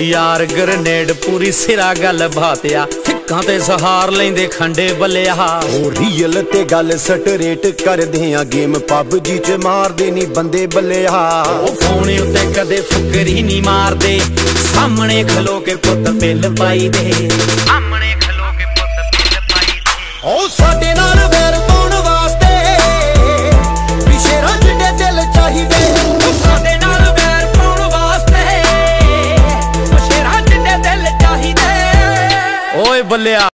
ਯਾਰ ਗ੍ਰਨੇਡ ਪੂਰੀ ਸਿਰਾ ਗੱਲ ਬਾਤਿਆ। ਹਿੱਕਾਂ ਤੇ ਸਹਾਰ ਲੈਂਦੇ ਖੰਡੇ ਬੱਲਿਆ। ਉਹ ਰੀਅਲ ਤੇ ਗੱਲ ਸਟਰੇਟ ਕਰਦੇ ਆ ਗੇਮ ਪਬਜੀ ਚ ਮਾਰਦੇ ਨਹੀਂ ਬੰਦੇ ਬੱਲਿਆ। ਉਹ ਫੋਨ ਉੱਤੇ ਕਦੇ ਫੁਕਰੀ ਨਹੀਂ ਮਾਰਦੇ। ਸਾਹਮਣੇ ਖਲੋ ਕੇ ਪੁੱਤ ਬਿੱਲ ਪਾਈ ਦੇ। ਸਾਹਮਣੇ ਖਲੋ ਕੇ ਪੁੱਤ ਬਿੱਲ ਪਾਈ ਦੇ ਉਹ ਸਾਡੇ ਨਾਲ ਓਏ ਬੱਲਿਆ।